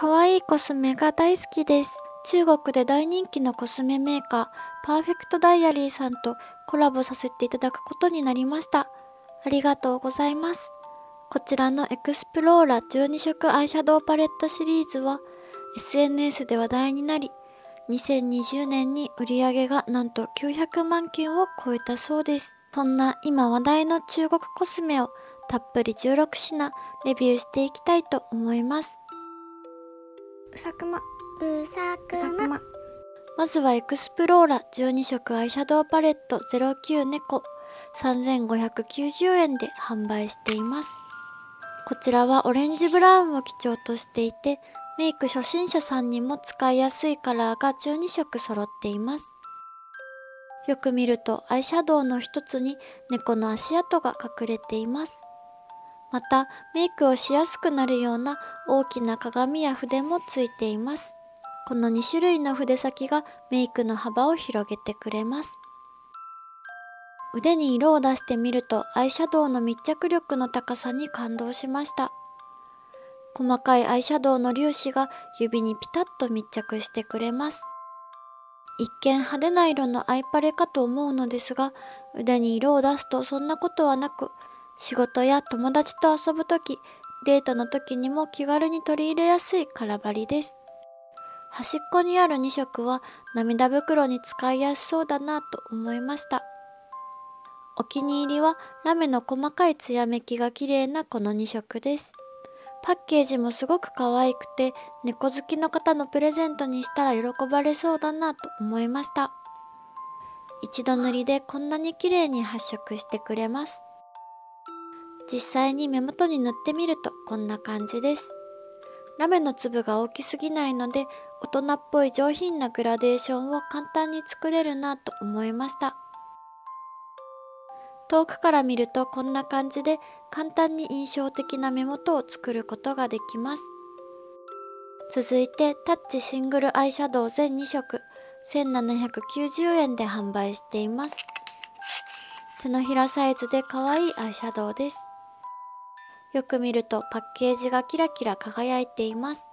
可愛いコスメが大好きです。中国で大人気のコスメメーカー、パーフェクトダイアリーさんとコラボさせていただくことになりました。ありがとうございます。こちらのエクスプローラ12色アイシャドウパレットシリーズは SNS で話題になり、2020年に売り上げがなんと900万件を超えたそうです。そんな今話題の中国コスメをたっぷり16品レビューしていきたいと思います。うさくま、うさくま。まずはエクスプローラ12色アイシャドウパレット09猫3590円で販売しています。こちらはオレンジブラウンを基調としていてメイク初心者さんにも使いやすいカラーが12色揃っています。よく見るとアイシャドウの一つに猫の足跡が隠れています。またメイクをしやすくなるような大きな鏡や筆もついています。この2種類の筆先がメイクの幅を広げてくれます。腕に色を出してみるとアイシャドウの密着力の高さに感動しました。細かいアイシャドウの粒子が指にピタッと密着してくれます。一見派手な色のアイパレかと思うのですが、腕に色を出すとそんなことはなく、仕事や友達と遊ぶ時、デートの時にも気軽に取り入れやすいカラバリです。端っこにある2色は涙袋に使いやすそうだなと思いました。お気に入りはラメの細かい艶めきが綺麗なこの2色です。パッケージもすごく可愛くて猫好きの方のプレゼントにしたら喜ばれそうだなと思いました一度塗りでこんなに綺麗に発色してくれます実際に目元に塗ってみるとこんな感じですラメの粒が大きすぎないので大人っぽい上品なグラデーションを簡単に作れるなと思いました遠くから見るとこんな感じで簡単に印象的な目元を作ることができます。続いてタッチシングルアイシャドウ全2色1790円で販売しています。手のひらサイズで可愛いアイシャドウです。よく見るとパッケージがキラキラ輝いています。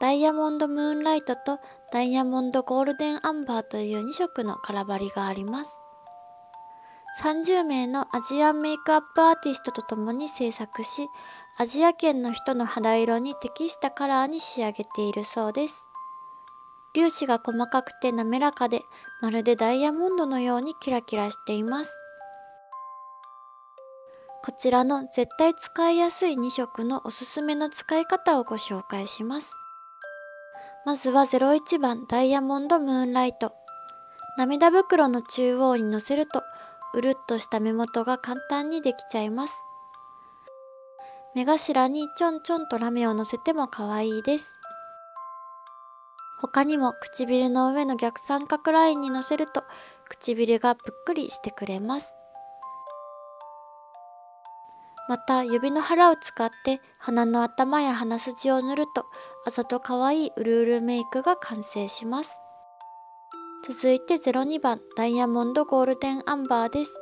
ダイヤモンドムーンライトとダイヤモンドゴールデンアンバーという2色のカラバリがあります。30名のアジアンメイクアップアーティストと共に制作し、アジア圏の人の肌色に適したカラーに仕上げているそうです。粒子が細かくて滑らかで、まるでダイヤモンドのようにキラキラしています。こちらの絶対使いやすい2色のおすすめの使い方をご紹介します。まずは01番ダイヤモンドムーンライト。涙袋の中央にのせるとうるっとした目元が簡単にできちゃいます。目頭にちょんちょんとラメをのせても可愛いです。他にも唇の上の逆三角ラインにのせると唇がぷっくりしてくれます。また指の腹を使って鼻の頭や鼻筋を塗るとあざと可愛いうるうるメイクが完成します。続いて02番ダイヤモンドゴールデンアンバーです。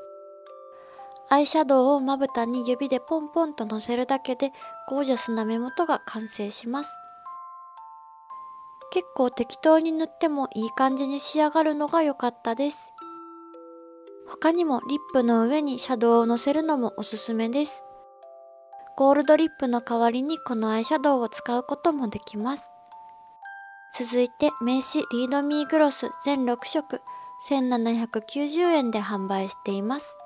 アイシャドウをまぶたに指でポンポンとのせるだけでゴージャスな目元が完成します。結構適当に塗ってもいい感じに仕上がるのが良かったです。他にもリップの上にシャドウをのせるのもおすすめです。ゴールドリップの代わりにこのアイシャドウを使うこともできます。続いて名刺リードミーグロス全6色1790円で販売しています。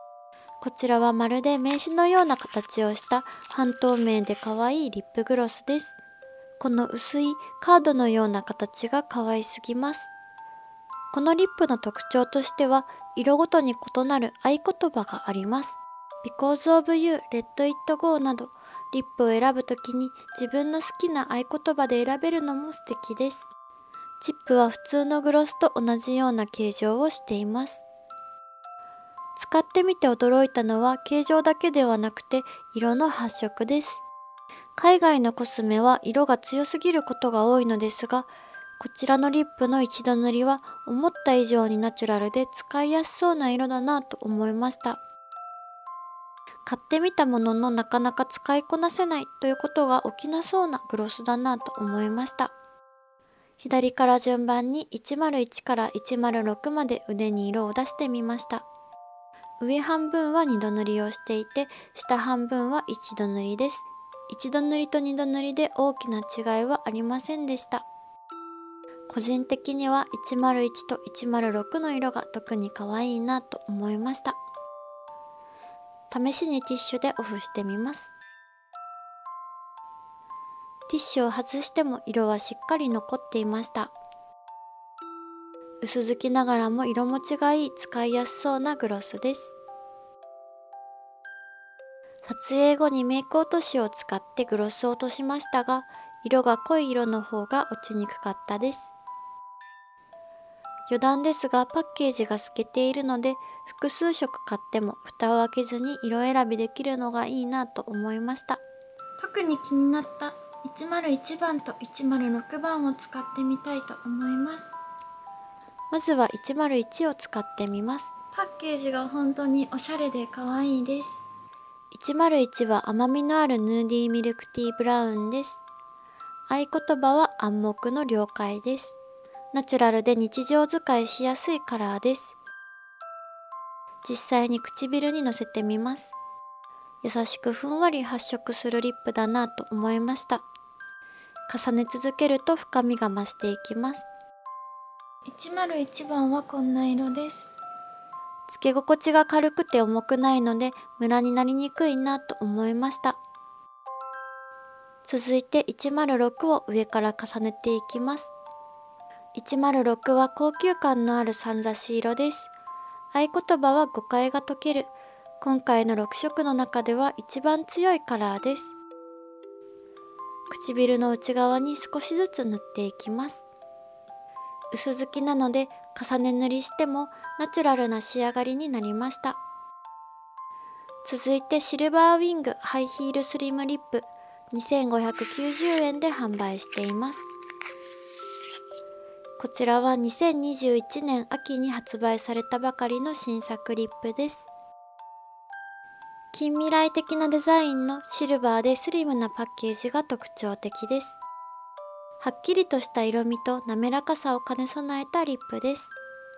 こちらはまるで名刺のような形をした半透明で可愛いリップグロスです。この薄いカードのような形が可愛すぎます。このリップの特徴としては色ごとに異なる合言葉があります。Because of you, let it go などリップを選ぶときに自分の好きな合言葉で選べるのも素敵です。チップは普通のグロスと同じような形状をしています。使ってみて驚いたのは形状だけではなくて色の発色です。海外のコスメは色が強すぎることが多いのですが、こちらのリップの一度塗りは思った以上にナチュラルで使いやすそうな色だなと思いました。買ってみたもののなかなか使いこなせないということが起きなそうなグロスだなと思いました。左から順番に101から106まで腕に色を出してみました。上半分は2度塗りをしていて下半分は1度塗りです。1度塗りと2度塗りで大きな違いはありませんでした。個人的には101と106の色が特に可愛いなと思いました。試しにティッシュでオフしてみます。ティッシュを外しても色はしっかり残っていました。薄付きながらも色持ちがいい使いやすそうなグロスです。撮影後にメイク落としを使ってグロスを落としましたが色が濃い色の方が落ちにくかったです。余談ですがパッケージが透けているので複数色買っても蓋を開けずに色選びできるのがいいなと思いました。特に気になった101番と106番を使ってみたいと思います。まずは101を使ってみます。パッケージが本当におしゃれで可愛いです。101は甘みのあるヌーディーミルクティーブラウンです。合言葉は暗黙の了解ですナチュラルで日常使いしやすいカラーです。実際に唇にのせてみます。優しくふんわり発色するリップだなと思いました。重ね続けると深みが増していきます。101番はこんな色です。つけ心地が軽くて重くないのでムラになりにくいなと思いました。続いて106を上から重ねていきます。106は高級感のあるさんざし色です。合言葉は誤解が解ける。今回の6色の中では一番強いカラーです。唇の内側に少しずつ塗っていきます。薄付きなので重ね塗りしてもナチュラルな仕上がりになりました。続いてシルバーウィングハイヒールスリムリップ2590円で販売しています。こちらは2021年秋に発売されたばかりの新作リップです。近未来的なデザインのシルバーでスリムなパッケージが特徴的です。はっきりとした色味と滑らかさを兼ね備えたリップです。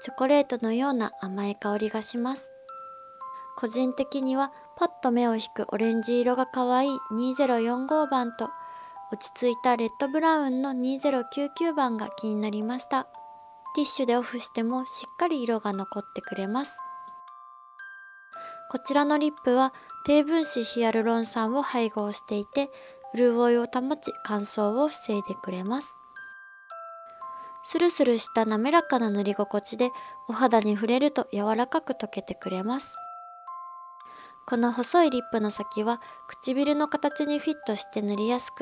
チョコレートのような甘い香りがします。個人的にはパッと目を引くオレンジ色が可愛い2045番と落ち着いたレッドブラウンの2099番が気になりました。ティッシュでオフしてもしっかり色が残ってくれます。こちらのリップは低分子ヒアルロン酸を配合していて潤いを保ち乾燥を防いでくれます。スルスルした滑らかな塗り心地でお肌に触れると柔らかく溶けてくれます。この細いリップの先は唇の形にフィットして塗りやすく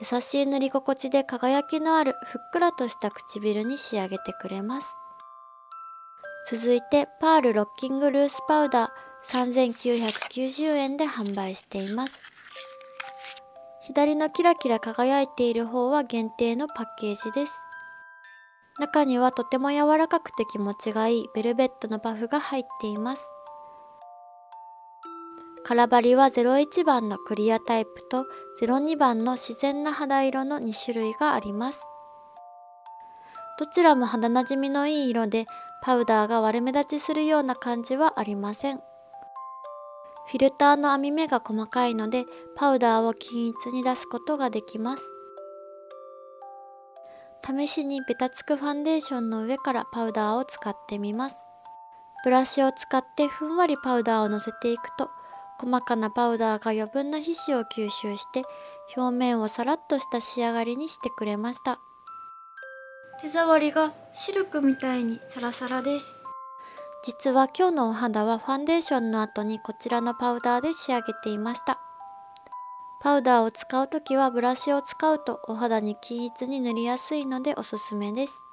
優しい塗り心地で輝きのあるふっくらとした唇に仕上げてくれます。続いてパールロッキングルースパウダー3990円で販売しています。左のキラキラ輝いている方は限定のパッケージです。中にはとても柔らかくて気持ちがいいベルベットのパフが入っています。カラバリは01番のクリアタイプと02番の自然な肌色の2種類があります。どちらも肌なじみのいい色でパウダーが悪目立ちするような感じはありません。フィルターの網目が細かいのでパウダーを均一に出すことができます。試しにベタつくファンデーションの上からパウダーを使ってみます。ブラシを使ってふんわりパウダーをのせていくと細かなパウダーが余分な皮脂を吸収して表面をさらっとした仕上がりにしてくれました。手触りがシルクみたいにサラサラです。実は今日のお肌はファンデーションの後にこちらのパウダーで仕上げていました。パウダーを使う時はブラシを使うとお肌に均一に塗りやすいのでおすすめです。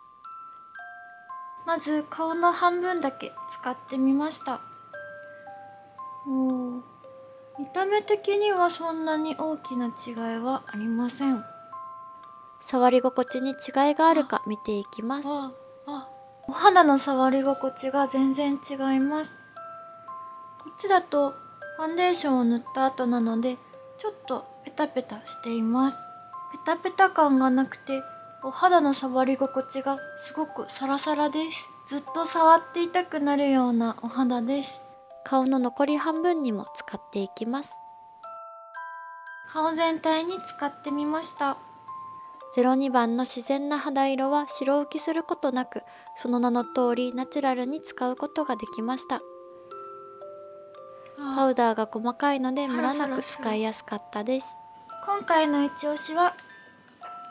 まず顔の半分だけ使ってみました。おー見た目的にはそんなに大きな違いはありません。触り心地に違いがあるか見ていきます。お肌の触り心地が全然違います。こっちだとファンデーションを塗った後なのでちょっとペタペタしています。ペタペタ感がなくてお肌の触り心地がすごくサラサラです。ずっと触っていたくなるようなお肌です顔の残り半分にも使っていきます。顔全体に使ってみました。02番の自然な肌色は白浮きすることなくその名の通りナチュラルに使うことができました。パウダーが細かいのでムラなく使いやすかったです。今回の一押しは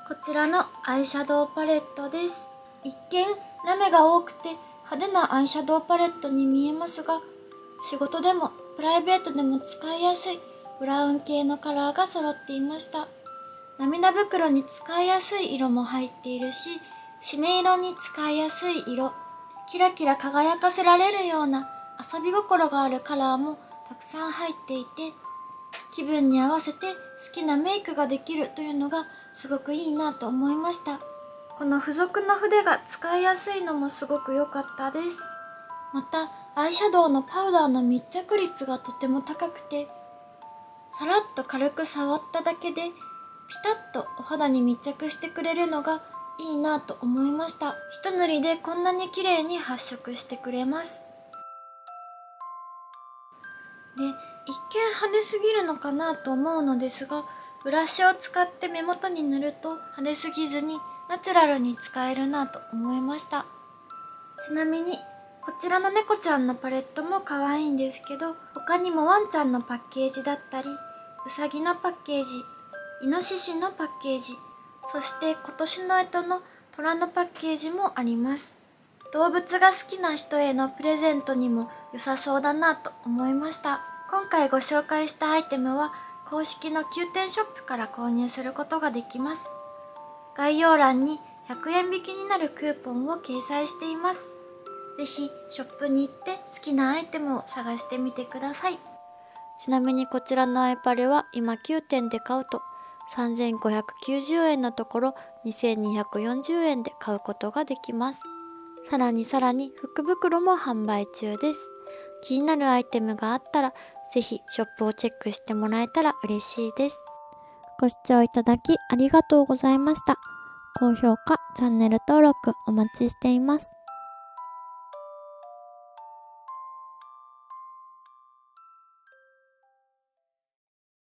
こちらのアイシャドウパレットです。一見ラメが多くて派手なアイシャドウパレットに見えますが仕事でもプライベートでも使いやすいブラウン系のカラーが揃っていました。涙袋に使いやすい色も入っているし締め色に使いやすい色キラキラ輝かせられるような遊び心があるカラーもたくさん入っていて気分に合わせて好きなメイクができるというのがすごくいいなと思いました。この付属の筆が使いやすいのもすごく良かったです。またアイシャドウのパウダーの密着率がとても高くてさらっと軽く触っただけでピタッとお肌に密着してくれるのがいいなと思いました。一塗りでこんなに綺麗に発色してくれます。で一見派手すぎるのかなと思うのですがブラシを使って目元に塗ると派手すぎずにナチュラルに使えるなと思いました。ちなみにこちらの猫ちゃんのパレットも可愛いんですけど他にもワンちゃんのパッケージだったりうさぎのパッケージイノシシのパッケージそして今年の干支の虎のパッケージもあります。動物が好きな人へのプレゼントにも良さそうだなと思いました。今回ご紹介したアイテムは公式の9点ショップから購入することができます。概要欄に100円引きになるクーポンを掲載しています。ぜひショップに行って好きなアイテムを探してみてください。ちなみにこちらのアイパレは今9点で買うと3590円のところ2240円で買うことができます。さらにさらに福袋も販売中です。気になるアイテムがあったらぜひショップをチェックしてもらえたら嬉しいです。ご視聴いただきありがとうございました。高評価チャンネル登録お待ちしています。